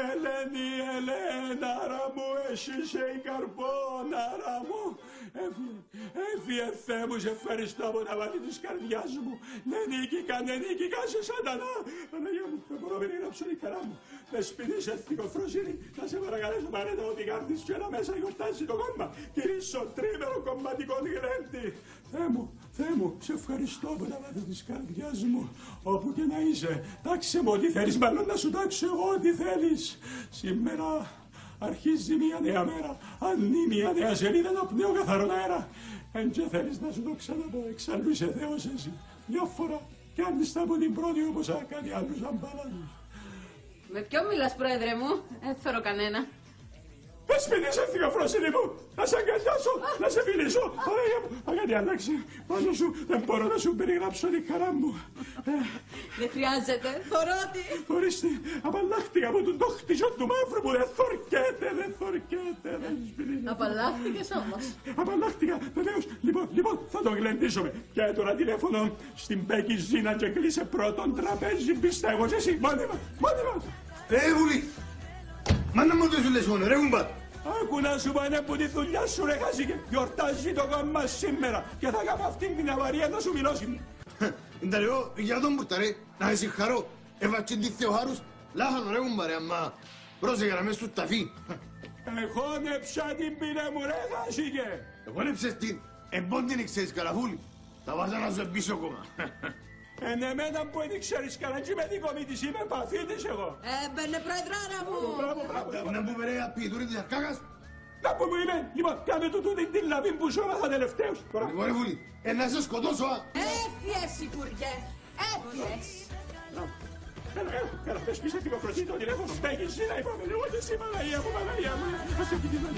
Ελένη, Ελέναρα μου, εσύ η καρπόναρα μου. Έφυγε, έφυγε Θεέ μου, σε ευχαριστώ από τα βάθη της καρδιάς μου. Ναι νίκηκα, ναι νίκηκα σε σατανά. Παναγία μου, δεν μπορώ να γράψω η χαρά μου. Με σπίτι σε ευτυχοφροσύνη, θα σε παρακαλέσω παρέτα ότι κάρτης και ένα μέσα γιορτάζει το κόμμα. Κυρίσω τρίμερο κομματικός γρέντι. Θεέ μου, Θεέ μου, σε ευχαριστώ από τα βάθη της καρδιάς μου. Όπου και να είσαι, τάξε μου ό,τι θέλεις, μάλλον να σου τάξω εγώ ό,τι θέλεις. Σήμερα αρχίζει μια νέα μέρα. Ανοίγει μια νέα σελίδα να πνέω καθαρόν αέρα. Εν και θέλεις να σου το ξαναπώ, εξάλλου είσαι Θεός εσύ. Μια φορά κάνεις τα από την πρώτη όπως θα κάνει άλλους αμπάλαδους. Με ποιον μιλάς, πρόεδρε μου; Δεν θέλω κανένα. Πες μην είσαι ευθυγαφρόσυνη μου, να σε αγκαλιάσω, να σε φιλήσω. Ωραία μου, θα κάτι αλλάξει. Πάνω σου δεν μπορώ να σου περιγράψω τη χαρά μου. Ε, Δεν χρειάζεται. Θωρώ ότι... Ορίστε, απαλλάχτηκα από τον τόχτισο του μαύρου που δεν θορκέται, δεν θορκέται, δεν σπινίζει. Απαλλάχθηκες όμως. Απαλλάχτηκα, βεβαίως. Λοιπόν, λοιπόν, θα το γλεντήσουμε. Και τώρα τηλέφωνο στην Πέκη Ζήνα και κλείσε πρώτον τραπέζι. Πιστεύω σε εσύ, μόνιμα, μόνιμα. Ρε Βουλή, μα να μου το σου λες μόνο, ρε Γουμπάτ. Άκου να σου πάνε που τη δουλειά σου ρε χαζίκε. Γιορτάζει το κόμμα σήμερα και θα κάνω αυτήν την αβαρία να σου μιλώσει. Είναι εγώ για τον Μπουρτα ρε, να σε συγχαρώ. Έβατσεν τη Θεοχάρους, λάχανο ρε Γουμπά ρε, αμά. Πρόσεχε να μες του ταφεί. Εγώ νεψά την πήρε μου ρε χαζίκε. Εγώ νέψες την, εμπόν την ξέρεις καλαφούλη. Τα βάζα να σου εμπίσω ακόμα. Εν εμένα που δεν ξέρεις καλά και με δικό μη της είμαι επαφή της εγώ. Ε, μπαίνε πρόεδράρα μου. Μπράβο, μπράβο. Να πούμε ρε απειτούρη της αρκάκας. Να που μου είπε, λοιπόν, κάνε του τούτη την λαβή που σου έμαθα τελευταίους. Τώρα, Εγώ ρε Βουλή, ε να σε σκοτώσω α. Έφυγες, Υπουργέ. Έφυγες. Έλα, έλα, έλα, πες πίσω την κοκροτή το τηλέφωνο. Μπέγεις, να είπαμε, εγώ και εσύ, Παναγία μου, Παναγία μου. Ας σε κοιτήσω,